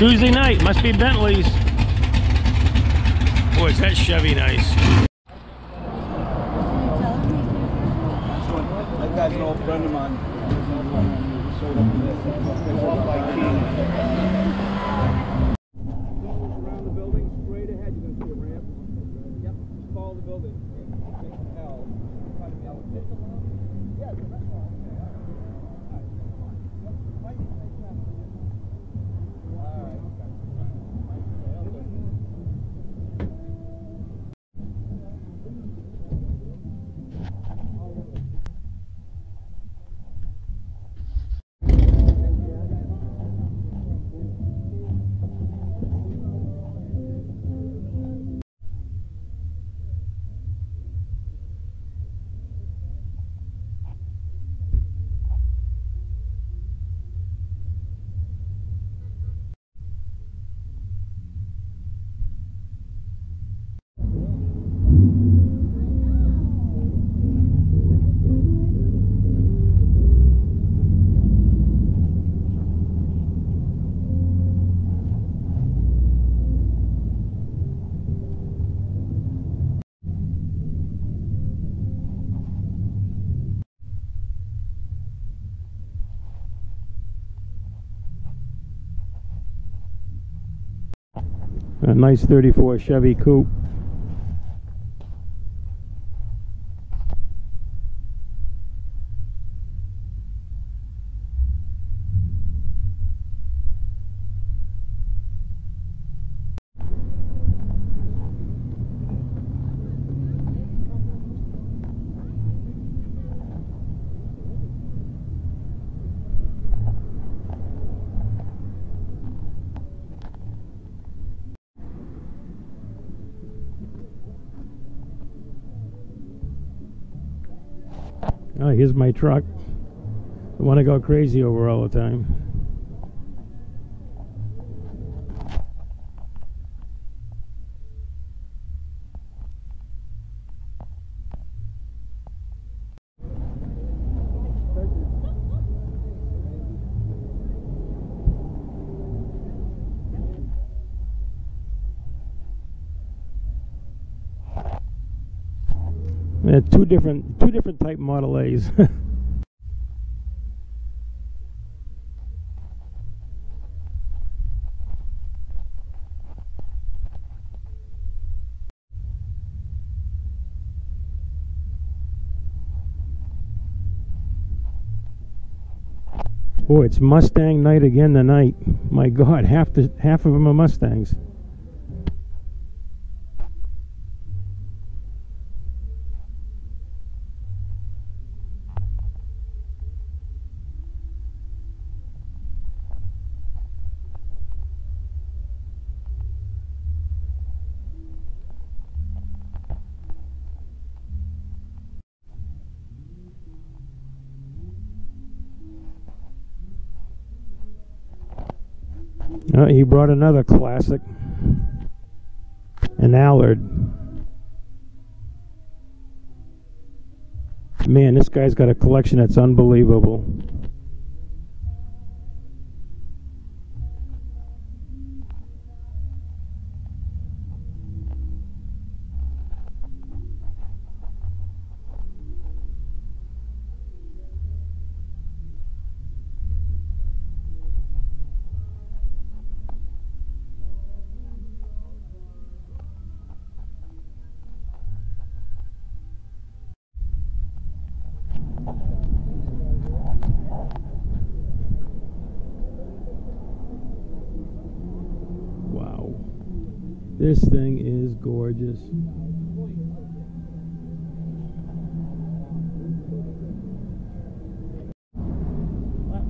Tuesday night, must be Bentley's. Boy, is that Chevy nice. Nice 34 Chevy coupe. Oh, here's my truck. The one I go crazy over all the time. Yeah, two different two different type Model A's. Boy, oh, it's Mustang night again tonight. My God, half the half of them are Mustangs. He brought another classic, an Allard. Man, this guy's got a collection that's unbelievable. This thing is gorgeous.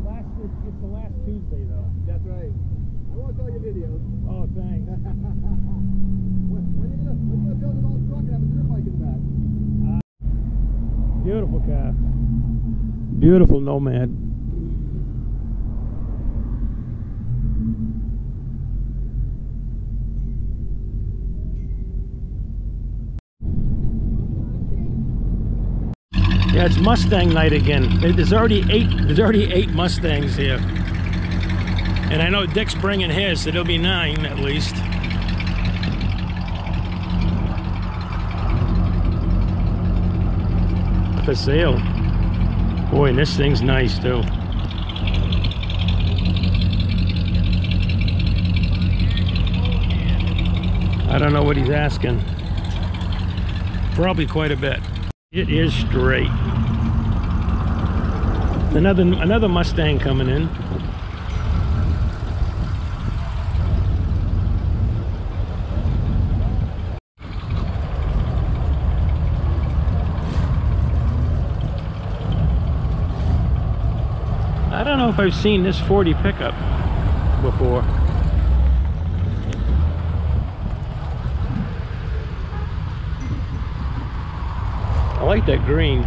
Last, it's the last Tuesday, though. That's right. I watch all your videos. Oh, thanks. when, when you gonna when you gonna build an old truck and have a dirt bike in the back? Uh, beautiful car. Beautiful Nomad. Yeah, it's Mustang night again. There's already eight. There's already eight Mustangs here. And I know Dick's bringing his, so there'll be nine at least. For sale. Boy, and this thing's nice too. I don't know what he's asking. Probably quite a bit. It is straight. Another another Mustang coming in. I don't know if I've seen this 40 pickup before. Like that green.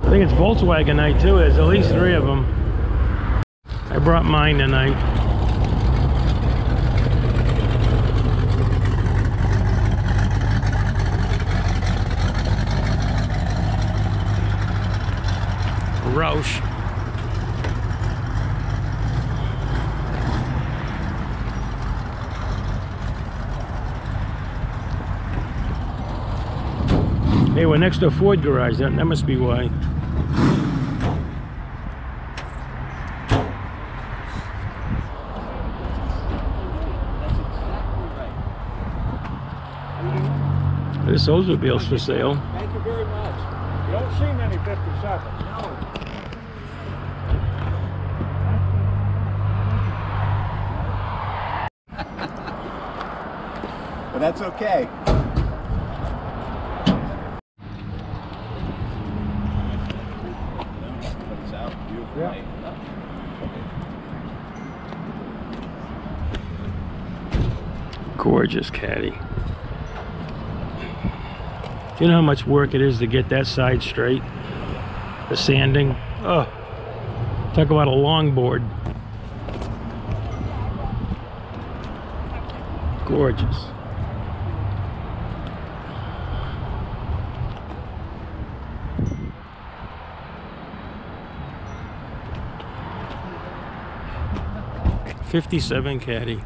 I think it's Volkswagen night too. There's at least three of them. I brought mine tonight. Roush. Hey, we're next to a Ford garage. That, that must be why. This Oldsmobile's for sale. Thank you very much. You don't see many 57. But that's okay. Gorgeous caddy. Do you know how much work it is to get that side straight? The sanding. Oh, talk about a longboard. Gorgeous. Fifty-seven caddy.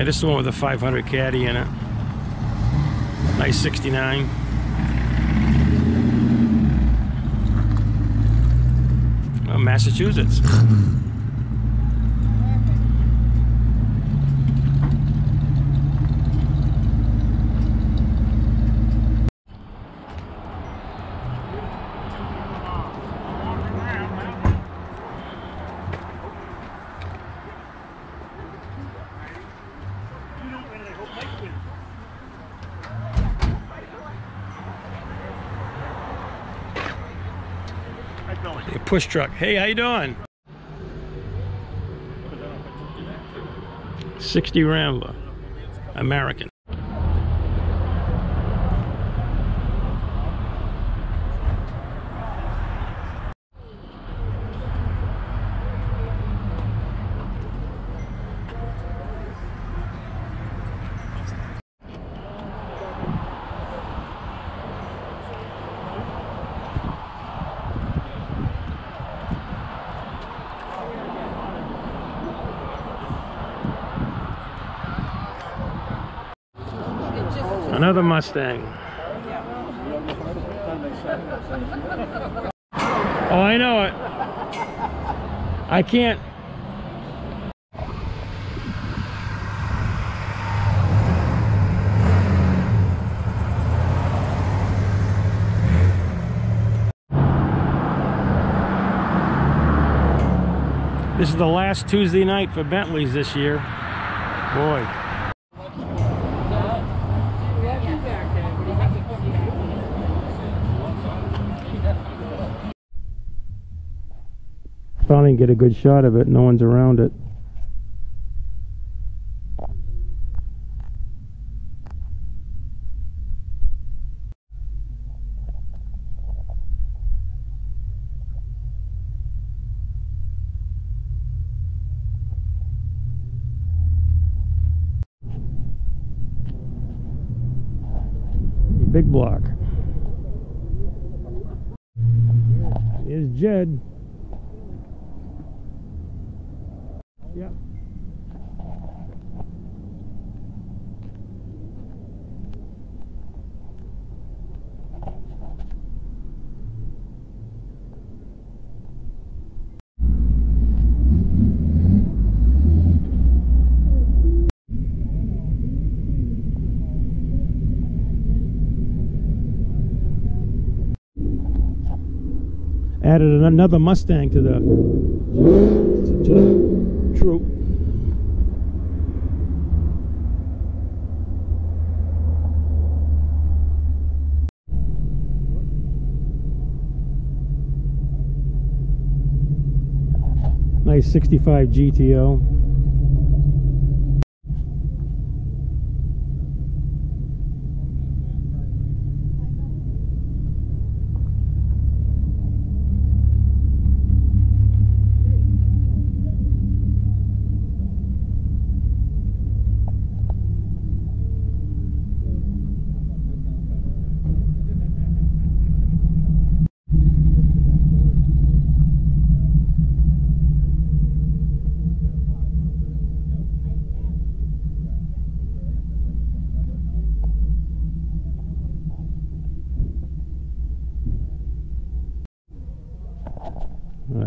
Yeah, this is the one with the 500 caddy in it. Nice 69. Well, Massachusetts. A push truck. Hey, how you doing? 60 Rambler. American. Mustang. Oh, I know it. I can't. This is the last Tuesday night for Bentley's this year. Boy, Finally get a good shot of it. No one's around it. Big block. Here's Jed. Added another Mustang to the to the troop. Nice 65 GTO.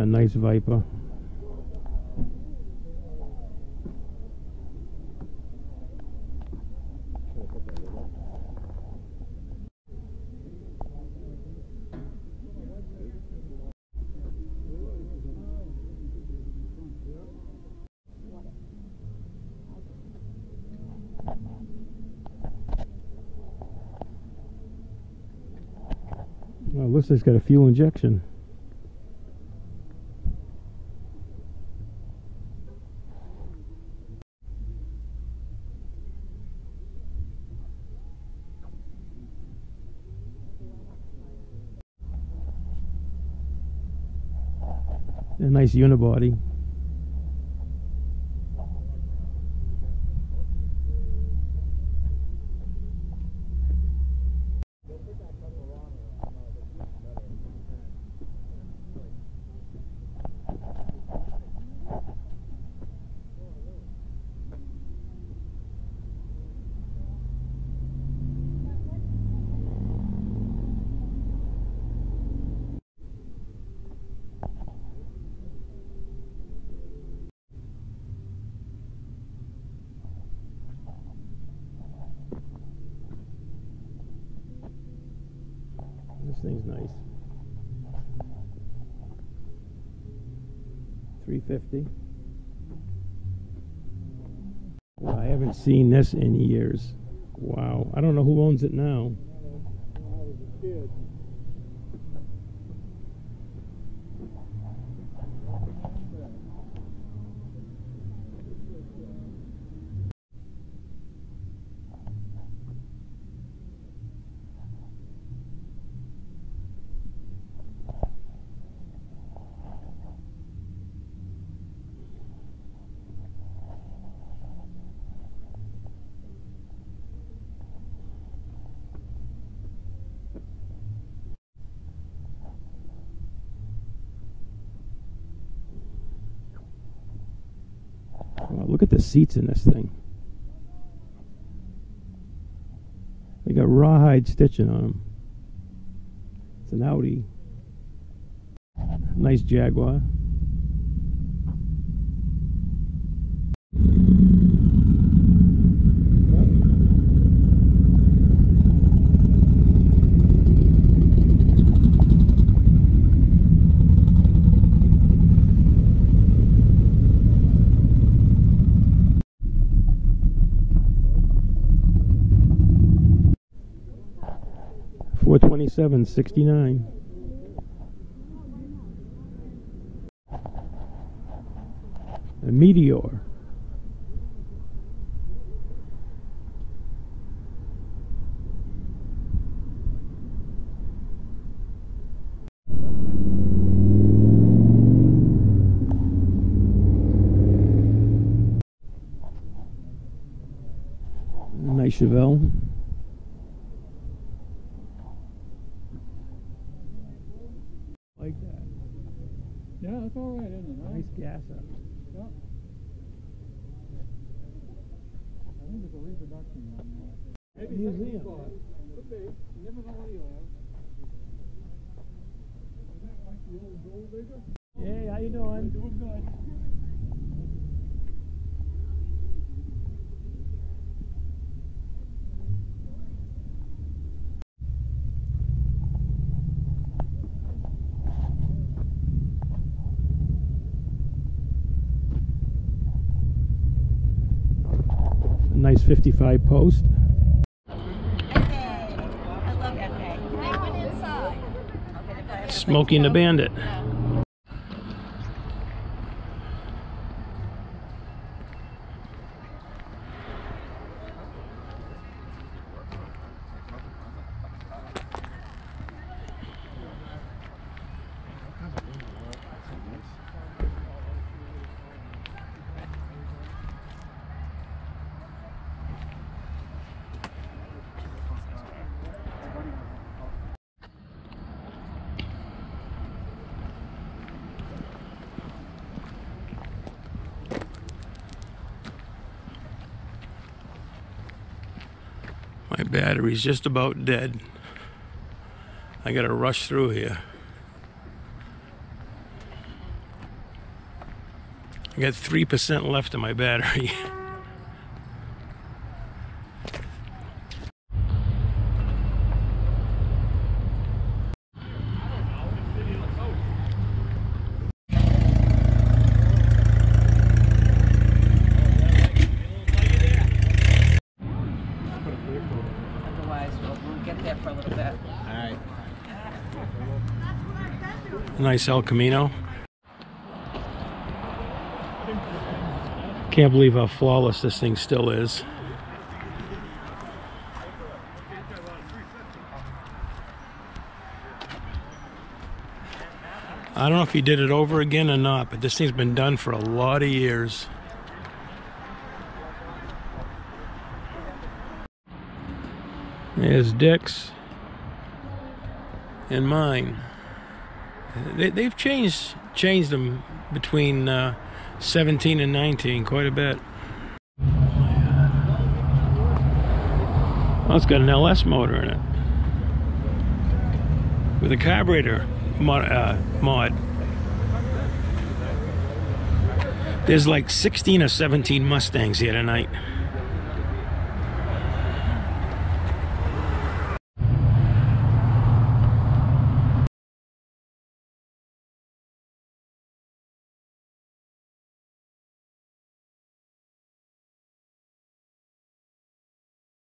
A nice Viper. Well, looks like it's got a fuel injection. A nice unibody. This thing's nice. 350. I haven't seen this in years. Wow. I don't know who owns it now. Look at the seats in this thing. They got rawhide stitching on them. It's an Audi. Nice Jaguar. 2769. A meteor. Nice Chevelle. Like that. Yeah, that's all right, isn't it? Nice gas up. Maybe Museum. Could be. You never know what he'll have. Like the old gold digger? Fifty-five post. Smokey and the Bandit. My battery's just about dead. I gotta rush through here. I got 3% left of my battery. we'll, we'll get there for a little bit. nice El Camino. Can't believe how flawless this thing still is. I don't know if he did it over again or not, but this thing's been done for a lot of years. There's Dick's and mine. They, they've changed changed them between uh, 17 and 19 quite a bit. Well, it's got an LS motor in it with a carburetor mod. Uh, mod. There's like 16 or 17 Mustangs here tonight.